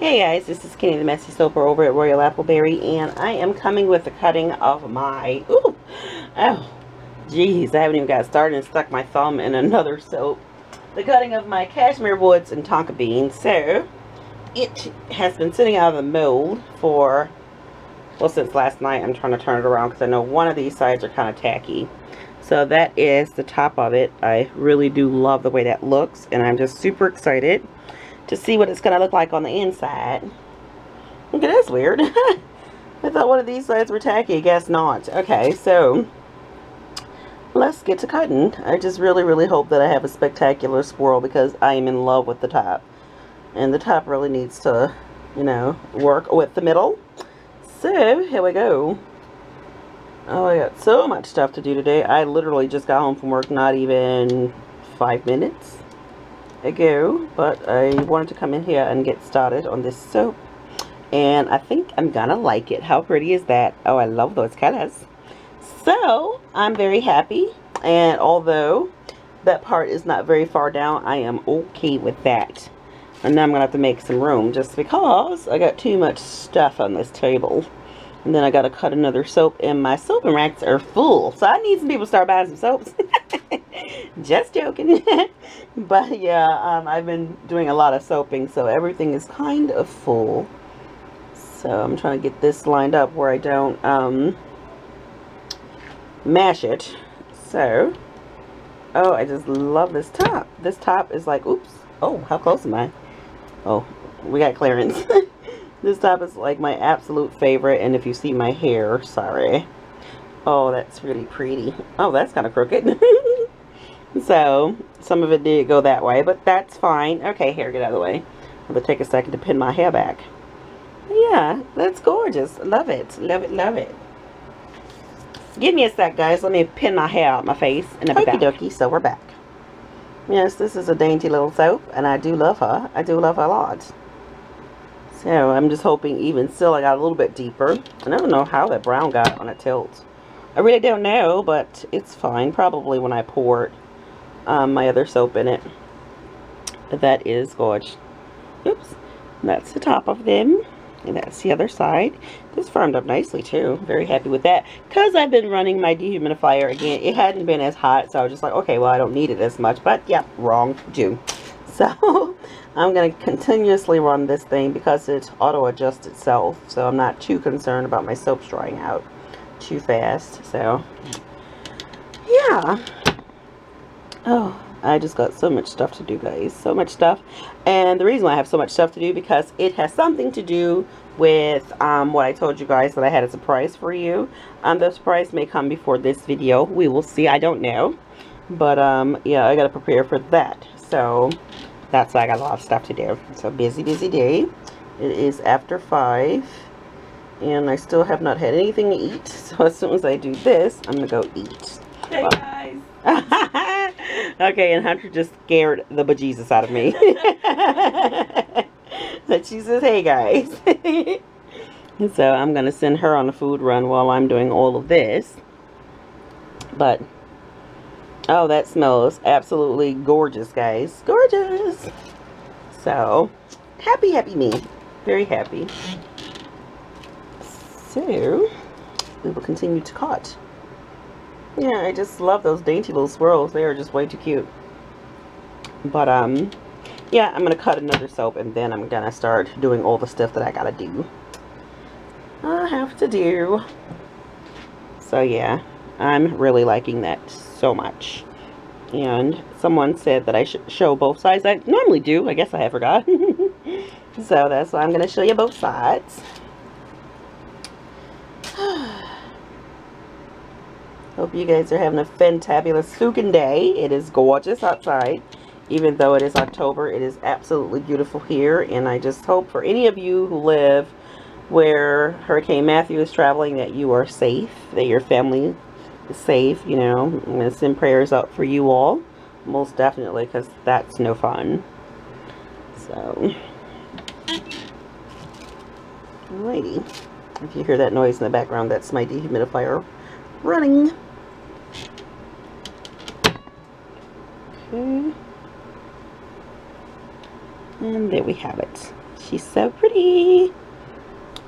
Hey guys, this is Kenny the Messy Soaper over at Royal Appleberry and I am coming with the cutting of my, ooh, oh, jeez, I haven't even got started and stuck my thumb in another soap. The cutting of my Cashmere Woods and Tonka Beans. So, it has been sitting out of the mold for, well, since last night. I'm trying to turn it around because I know one of these sides are kind of tacky. So that is the top of it. I really do love the way that looks and I'm just super excited to see what it's going to look like on the inside. Okay, that's weird. I thought one of these sides were tacky. Guess not. Okay, so let's get to cutting. I just really, really hope that I have a spectacular swirl because I am in love with the top. And the top really needs to, you know, work with the middle. So, here we go. Oh, I got so much stuff to do today. I literally just got home from work not even five minutes ago, but I wanted to come in here and get started on this soap. And I think I'm gonna like it. How pretty is that? Oh, I love those colors. So, I'm very happy. And although that part is not very far down, I am okay with that. And now I'm gonna have to make some room just because I got too much stuff on this table. And then I gotta cut another soap and my soaping racks are full. So I need some people to start buying some soaps. Just joking. but yeah, um, I've been doing a lot of soaping so everything is kind of full. So I'm trying to get this lined up where I don't um, mash it. So, oh, I just love this top. This top is like, oops. Oh, how close am I? Oh, we got clearance. This top is like my absolute favorite. And if you see my hair, sorry. Oh, that's really pretty. Oh, that's kind of crooked. so, some of it did go that way, but that's fine. Okay, hair, get out of the way. I'm going to take a second to pin my hair back. Yeah, that's gorgeous. Love it. Love it, love it. Give me a sec, guys. Let me pin my hair out my face. And Okie dokie, so we're back. Yes, this is a dainty little soap, and I do love her. I do love her a lot. So I'm just hoping even still I got a little bit deeper. I don't know how that brown got on a tilt. I really don't know, but it's fine. Probably when I poured um, my other soap in it. That is gorgeous. Oops. That's the top of them. And that's the other side. This firmed up nicely too. Very happy with that. Because I've been running my dehumidifier again. It hadn't been as hot. So I was just like, okay, well, I don't need it as much. But yeah, wrong. Do. So I'm going to continuously run this thing because it auto adjusts itself. So I'm not too concerned about my soaps drying out too fast. So yeah. Oh, I just got so much stuff to do, guys. So much stuff. And the reason why I have so much stuff to do because it has something to do with um, what I told you guys that I had a surprise for you. Um, the surprise may come before this video. We will see. I don't know. But um, yeah, I got to prepare for that. So that's why I got a lot of stuff to do. So busy, busy day. It is after 5. And I still have not had anything to eat. So as soon as I do this, I'm going to go eat. Hey well. guys. okay, and Hunter just scared the bejesus out of me. but she says, hey guys. so I'm going to send her on a food run while I'm doing all of this. But Oh, that smells absolutely gorgeous, guys. Gorgeous. So, happy, happy me. Very happy. So, we will continue to cut. Yeah, I just love those dainty little swirls. They are just way too cute. But, um, yeah, I'm going to cut another soap and then I'm going to start doing all the stuff that I got to do. I have to do. So, yeah, I'm really liking that so much. And someone said that I should show both sides. I normally do. I guess I have forgot. so that's why I'm going to show you both sides. Hope you guys are having a fantabulous fucking day. It is gorgeous outside. Even though it is October, it is absolutely beautiful here. And I just hope for any of you who live where Hurricane Matthew is traveling that you are safe, that your family safe, you know. I'm going to send prayers up for you all. Most definitely, because that's no fun. So, alrighty. If you hear that noise in the background, that's my dehumidifier running. Okay. And there we have it. She's so pretty.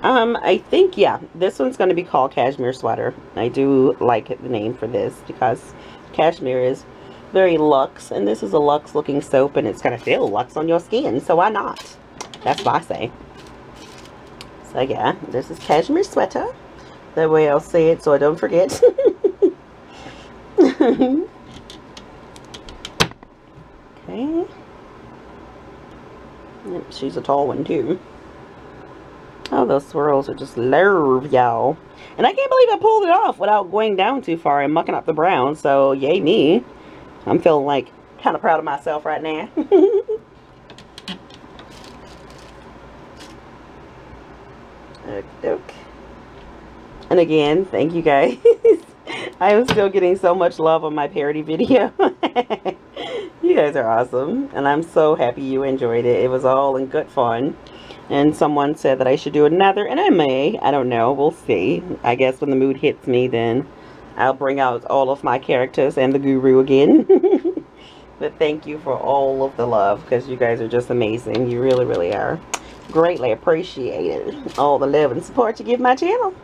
Um, I think, yeah, this one's going to be called Cashmere Sweater. I do like the name for this because cashmere is very luxe. And this is a luxe looking soap and it's going to feel luxe on your skin. So why not? That's what I say. So yeah, this is Cashmere Sweater. That way I'll say it so I don't forget. okay. Yep, she's a tall one too. Oh, those swirls are just love, y'all. And I can't believe I pulled it off without going down too far and mucking up the brown. So, yay me. I'm feeling like kind of proud of myself right now. And again, thank you guys. I am still getting so much love on my parody video. you guys are awesome. And I'm so happy you enjoyed it. It was all in good fun. And someone said that I should do another. And I may. I don't know. We'll see. I guess when the mood hits me, then I'll bring out all of my characters and the guru again. but thank you for all of the love. Because you guys are just amazing. You really, really are. Greatly appreciated. All the love and support you give my channel.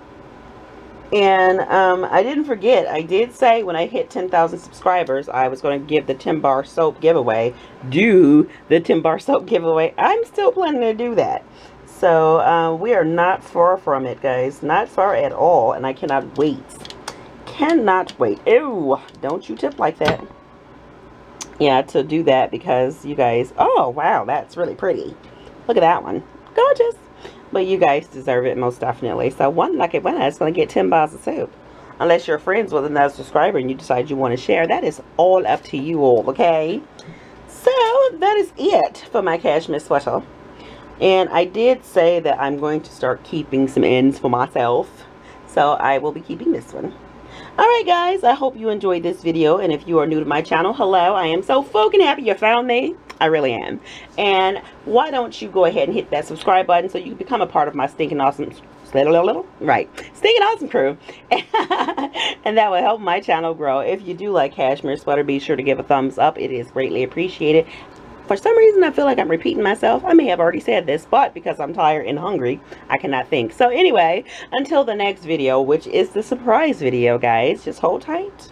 And um, I didn't forget, I did say when I hit 10,000 subscribers, I was going to give the Tim Bar soap giveaway. Do the Tim Bar soap giveaway. I'm still planning to do that. So uh, we are not far from it, guys. Not far at all. And I cannot wait. Cannot wait. Ew, don't you tip like that. Yeah, to do that because you guys, oh, wow, that's really pretty. Look at that one. Gorgeous. But you guys deserve it most definitely. So one lucky winner is going to get 10 bars of soap. Unless you're friends with another subscriber and you decide you want to share. That is all up to you all, okay? So that is it for my cashmere sweater. And I did say that I'm going to start keeping some ends for myself. So I will be keeping this one. Alright guys, I hope you enjoyed this video. And if you are new to my channel, hello. I am so fucking happy you found me. I really am. And why don't you go ahead and hit that subscribe button so you can become a part of my stinking awesome little right stinking awesome crew. And that will help my channel grow. If you do like cashmere sweater be sure to give a thumbs up. It is greatly appreciated. For some reason I feel like I'm repeating myself. I may have already said this but because I'm tired and hungry I cannot think. So anyway until the next video which is the surprise video guys just hold tight.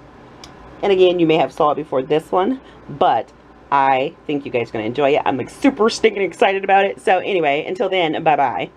And again you may have saw it before this one but I think you guys are going to enjoy it. I'm like super stinking excited about it. So anyway, until then, bye-bye.